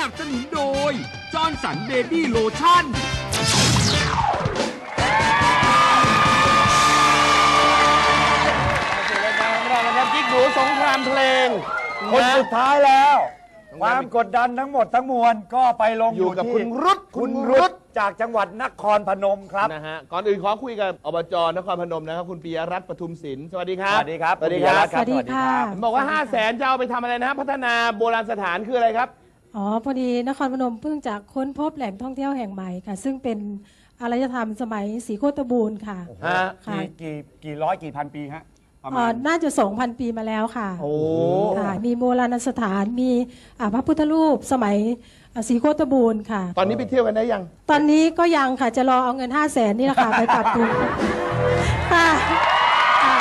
นับสนุนโดย จอร์นสันเบบี้โลชั่น สู่รายการของเรานะครับกิ๊กดูสงครามเพลงคนนะสุดท้ายแล้วต้องความกดดันทั้งหมดทั้งมวลก็ไปลงอยู่กับที่คุณรุตคุณคุณรุรุตตจากจังหวัดนครพนมครับ นะฮะก่อนอื่นขอคุยกับอบจนครพนมนะครับคุณปิยรัตน์ปทุมศิลป์สวัสดีคสรับวัสดีครับสวัสดีครับณปิยรัตน์สวัสดีค่ะรับบอกว่า 5 0 0แสนจะเอาไปทำอะไรนะพัฒนาโบราณสถานคืออะไรครับ อ๋อ พอดีนครพนมเพิ่งจะค้นพบแหล่งท่องเที่ยวแห่งใหม่ค่ะ ซึ่งเป็นอารยธรรมสมัยศรีโคตบูรณ์ค่ะ ฮะค่ะ กี่กี่กี่ร้อยกี่พันปีฮะประเอ่มาอณน่าจะ 2,000 ปีมาแล้วค่ะโอ้ค่ะ มีโบราณสถานมีอ่าพระพุทธรูปสมัยอ่าศรีโคตบูรณ์ค่ะ ตอนนี้ไปเที่ยวกันได้ยัง ตอนนี้ก็ยังค่ะจะรอเอาเงิน 5 0 0แสนนี่แหละค่ะ ไปปรับปรุงค่ะค่ะ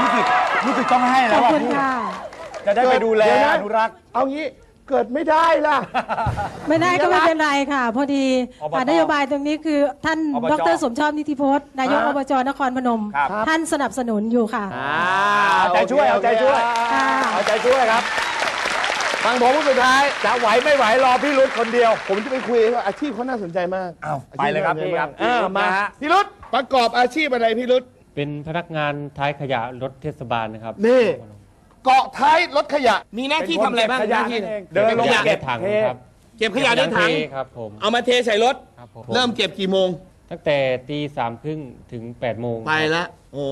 รู้สึกรู้สึกต้องให้ขแล้อบวว่าคุณค่ะ จะได้ไปดูแลเยวะอนุรักษ์ เอางี้ เกิดไม่ได้ล่ะ ไม่ได้ก็ไม่เป็นไรค่ะ พอดีอบตอ่านโยบายตรงนี้คือท่านอบจดรสมชอบนิติพจน์นายกฮะอบจนครพนม ครับ ท่านสนับสนุนอยู่ค่ะ อ่าเอาใจช่วย เอาใจช่วย ค่ะ เอาใจช่วยครับฟังผมคนสุดท้ายจะไหวไม่ไหวรอพี่รุตคนเดียว ผมจะไปคุยว่าอาชีพเขาน่าสนใจมากอ้าวไปเลยครับพี่ครับอ่าพี่รุธมานะฮะ พี่รุตประกอบอาชีพอะไรพี่รุตเป็นพนักงานท้ายขยะรถเทศบาลนะครับ นี่ เกาะท้ายรถขยะ มีหน้าที่เป็นคนทำอะไรบ้างเก็บขยะหน้าที่นั่นเองเดินลงขยะเก็บถังเทครับเก็บขยะในถังเทครับผมเอามาเทใส่รถ ครับผมเริ่มเก็บกี่โมง ตั้งแต่ตีสามครึ่งถึง8ปดโมงไปละโอ้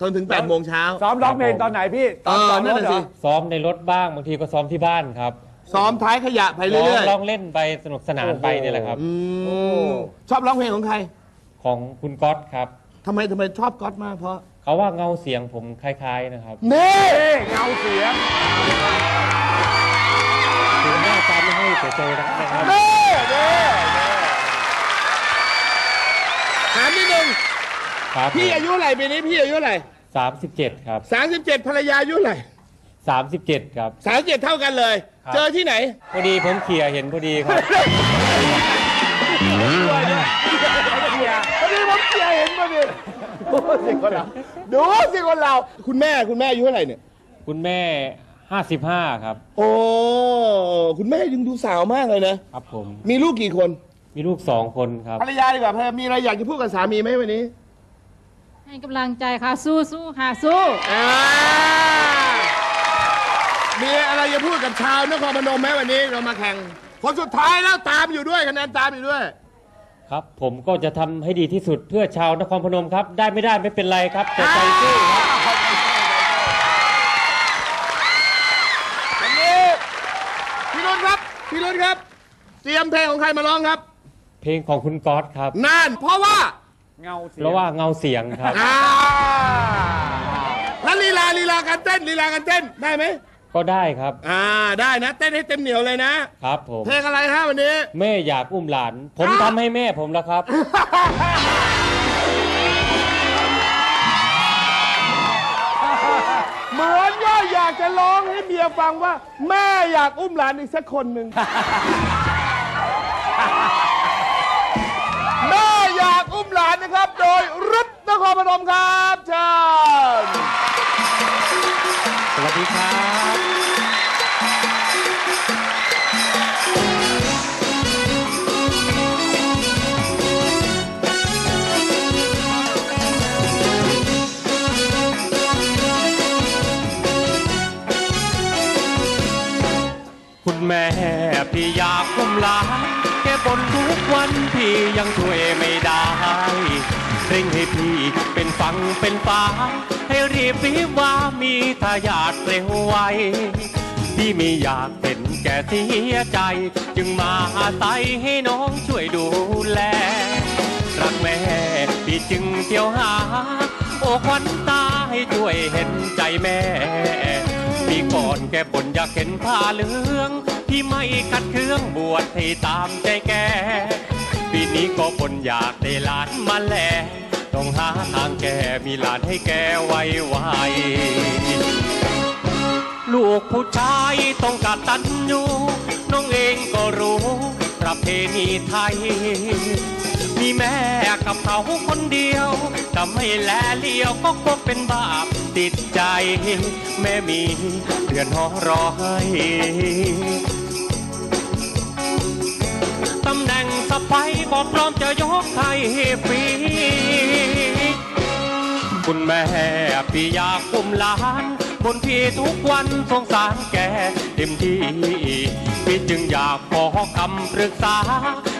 จนถึง8ปดโมงเช้าซ้อมร้องเพลงตอนไหนพี่ตเออนอตอนนั่นรถน่ะเหรสิอซ้อมในรถบ้างบางทีก็ซ้อมที่บ้านครับซ้อมท้ายขยะไปร้องเรื่อยร้องเล่นไปสนุกสนานไปนี่แหละครับๆอืมชอบร้องเพลงของใคร ของคุณก๊อตครับทำไมทำไมชอบก๊อตมากเพราะ เขาว่าเงาเสียงผมคล้าย ๆนะครับนี่เอ้ยเงาเสียงถึงหน้าตาไม่ให้แต่ใจรักนะครับนี่นี่ถามนิดนึงครับพี่อายุเท่าไหร่ปีนี้พี่อายุเท่าไหร่สามสิบเจ็ดครับสามสิบเจ็ดภรรยาอายุเท่าไหร่สามสิบเจ็ดครับสามเจ็ดเท่ากันเลยครับเจอที่ไหน พอดีผมเขี่ยเห็นพอดีครับพอดีผมเจียเห็นพอดีดู สิคนเราดูสิคนเรา คุณแม่คุณแม่อายุเท่าไหร่เนี่ย คุณแม่ห้าสิบห้าครับ โอ้ คุณแม่ยังดูสาวมากเลยนะ ครับผม มีลูกกี่คน มีลูกสองคนครับ ภรรยาดีกว่าภรรยามีอะไรอยากจะพูดกับสามีไหมวันนี้ให้กำลังใจค่ะ สู้สู้ค่ะ สู้ อ่ามีอะไรจะพูดกับชาวนครพนมไหมวันนี้เรามาแข่ง คนสุดท้ายแล้วตามอยู่ด้วยคะแนนตามอยู่ด้วย ครับ ผมก็จะทำให้ดีที่สุดเพื่อชาวนครพนมครับ ได้ไม่ได้ไม่เป็นไรครับแต่ใจสู้ครับ วันนี้พี่รุ่นครับ พี่รุ่นครับ เตรียมเพลงของใครมาร้องครับ เพลงของคุณก๊อตครับนั่นเพราะว่าเงาเสียงเพราะว่าเงาเสียงครับ อ่าแล้วลีลาลีลาการเต้นลีลาการเต้นได้ไหม ก็ได้ครับ อ่าได้นะเต้นให้เต็มเหนียวเลยนะครับผม เพลงอะไรฮะวันนี้ แม่อยากอุ้มหลาน ผมทำให้แม่ผมแล้วครับ เหมือนก็อยากจะร้องให้เมียฟังว่า แม่อยากอุ้มหลานอีกสักคนหนึ่ง ฟังเป็นฟ้า ให้รีบวิวามีทายาทเร็วไวพี่ไม่อยากเป็นแก่เสียใจ จึงมาอาศัยให้น้องช่วยดูแล รักแม่พี่จึงเที่ยวหา โอ้ควันตาให้ช่วยเห็นใจแม่ปีก่อนแกบ่นอยากเห็นผ้าเหลืองพี่ไม่ขัดเคืองบวชให้ตามใจแกปีนี้ก็บ่นอยากได้หลานมาแล ต้องหาทางแก้มีหลานให้แกไวไวลูกผู้ชายต้องกัดตัญยูน้องเองก็รู้ ประเพณีไทย มีแม่กับเขาคนเดียวจะไม่แลเลี้ยวก็คงเป็นบาปติดใจ แม่มีเดือนหอรอให้ตำแหน่งสไปบอกพร้อมจะยกไทยฟ พี่อยากอุ้มหลานบนพี่ทุกวันสงสารแกเต็มที่ พี่จึงอยากขอคำปรึกษา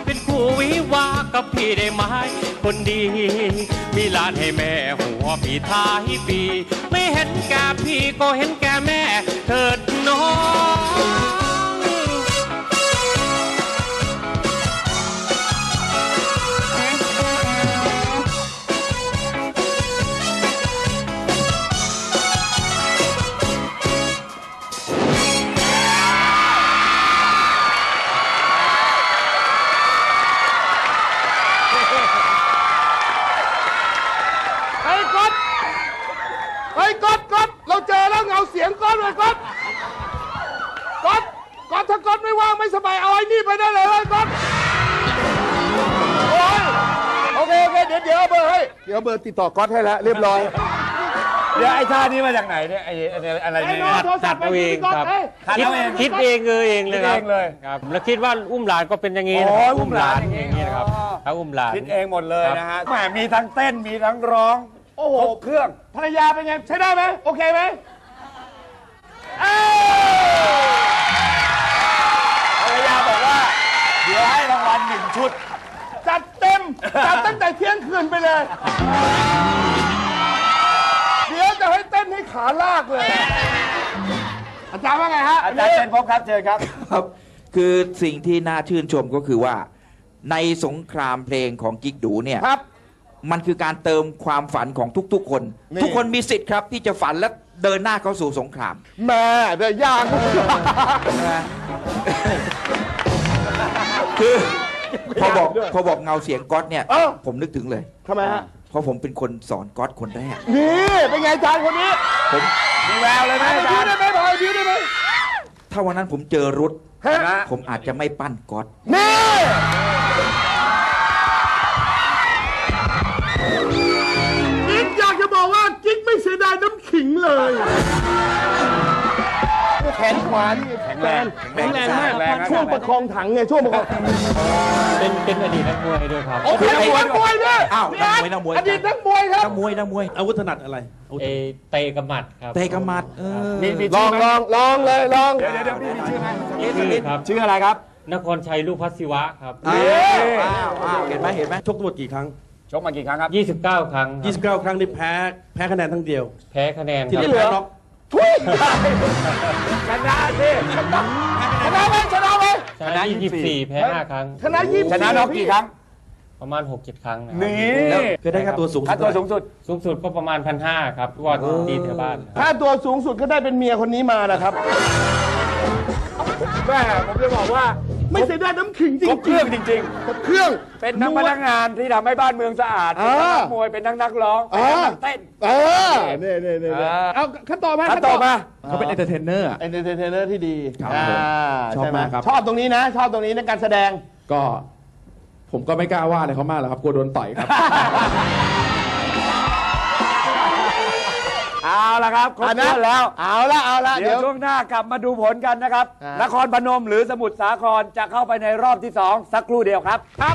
เป็นคู่วิวากับพี่ได้ไหมคนดี มีหลานให้แม่หัวพี่ท้ายปี ไม่เห็นแกพี่ก็เห็นแกแม่เถิดน้อง เฮ้ยก๊อตก๊อตเราเจอแล้วเงาเสียงก๊อตเลยก๊อตก๊อตก๊อตถ้าก๊อตไม่ว่างไม่สบายเอาไอ้นี่ไปได้เลยเว้ยก๊อตโอ้ยโอเคโอเคเดี๋ยวเดี๋ยวเอาเบอร์ให้เดี๋ยวเอาเบอร์ติดต่อก๊อตให้แล้วเรียบร้อยเดี๋ยวไอ้ท่านี้มาจากไหนเนี่ยไอ้ไอ้อะไรไอ้เนี่ยน้องโทรศัพท์ไปที่ก๊อตเอ้ยหัดคิดเอาเองคิดเองเออเองเลยครับคิดเองเลยครับแล้วคิดว่าอุ้มหลานก็เป็นอย่างนี้นะอ๋คอรับอุ้มหลานอย่างนี้ อย่างนี้นะครับอ๋อถ้าอุ้มหลาน คิดเองหมดเลยนะฮะแหมมีทั้งเต้นมีทั้งร้อง โอ้โห ครบเครื่อง ภรรยาเป็นไง ใช้ได้ไหมโอเคไหมเอ้ยภรรยาบอกว่า เดี๋ยวให้รางวัลหนึ่งชุด จัดเต็ม จัดตั้งแต่เที่ยงคืนไปเลย เดี๋ยวจะให้เต้นให้ขาลากเลย อาจารย์ว่าไงฮะอาจารย์เจนพบครับเชิญครับ ครับ คือสิ่งที่น่าชื่นชมก็คือว่า ในสงครามเพลงของกิ๊กดูเนี่ย ครับ มันคือการเติมความฝันของทุกๆ คน นี่ ทุกคนมีสิทธิ์ครับที่จะฝันและเดินหน้าเข้าสู่สงครามแม่เดี๋ยวยาก นะคือพอบอกพอบอกเงาเสียงก๊อตเนี่ย เอ้า ผมนึกถึงเลย ทำไมฮะ เพราะผมเป็นคนสอนก๊อตคนแรกนี่ เป็นไงอาจารย์คนนี้ผมมีแววเลยนะไปอาบิจาวรย์ได้ไหมพอบิวได้ไหมถ้าวันนั้นผมเจอรุดฮะนะผมอาจจะไม่ปั้นก๊อตนี่ เลย แขนขวานี่แข็งแรงแข็งแรงมากแรงนะช่วงประคองถังไงช่วงประคองเป็นเป็นอดีตนักมวยด้วยครับโอเคนักมวยด้วยอ้าวนักมวยนักมวยอดีตนักมวยครับนักมวยนักมวยอาวุธถนัดอะไรอาวุธเอเตะกับหมัดครับเตะกำมัดเออมีมีลชื่อองไหมลองลองเลยลองเดี๋ยวเดี๋ยวเดี๋ยวพี่มีชื่อไหมชื่อครับชื่ออะไรครับ นครชัยลูกพัศิวะครับอ้าวอ้าวอ้าวเห็นไหมเห็นไหมชกทั้งหมดกี่ครั้ง ชกมากี่ครั้งครับ 29 ครั้งครับ29 ครั้งนี่แพ้แพ้คะแนนทั้งเดียว แพ้คะแนนที่คเหรับลือแพ้น็อกทุยชนะสิชนะไหมชนะไหมชนะ24 แพ้ 5 ครั้ง ชนะยี่สิบชนะน็อกกี่ครั้งประมาณ 6-7 ครั้งนะครับนี่เคยได้ค่าตัวสูงค่าตัวสูงสุด สูงสุดก็ประมาณพันห้าครับที่ว่าดีแถวบ้านครับ ถ้าตัวสูงสุดก็ได้เป็นเมียคนนี้มานะครับ แม่ผมจะบอกว่า ไม่เสียดายน้ำขิงจริงครบเครื่องจริงครบเครื่องๆเป็นทั้งพนักงานที่ทำให้บ้านเมืองสะอาด เป็นทั้งนักมวย เป็นทั้งนักร้อง เป็นทั้งนักเต้น เออเนี่ยเนี่ยเนี่ยอ่า เอาขั้นตอนมาขั้นต่อมา เขาเป็น entertainer entertainer ที่ดีครับอ่าผมชอบใช่ไหมมากครับ ชอบตรงนี้นะ ชอบตรงนี้ในการแสดง ก็ ผมก็ไม่กล้าว่าอะไรเขามากหรอกครับกลัวโดนต่อยครับ เอาละครับครบถ้วนแล้ว เอาละเอาละเดี๋เดี๋ยยวว ช่วงหน้ากลับมาดูผลกันนะครับ อ่าน นครพนมหรือสมุทรสาครจะเข้าไปในรอบที่ 2 สักครู่เดียวครับ ครับ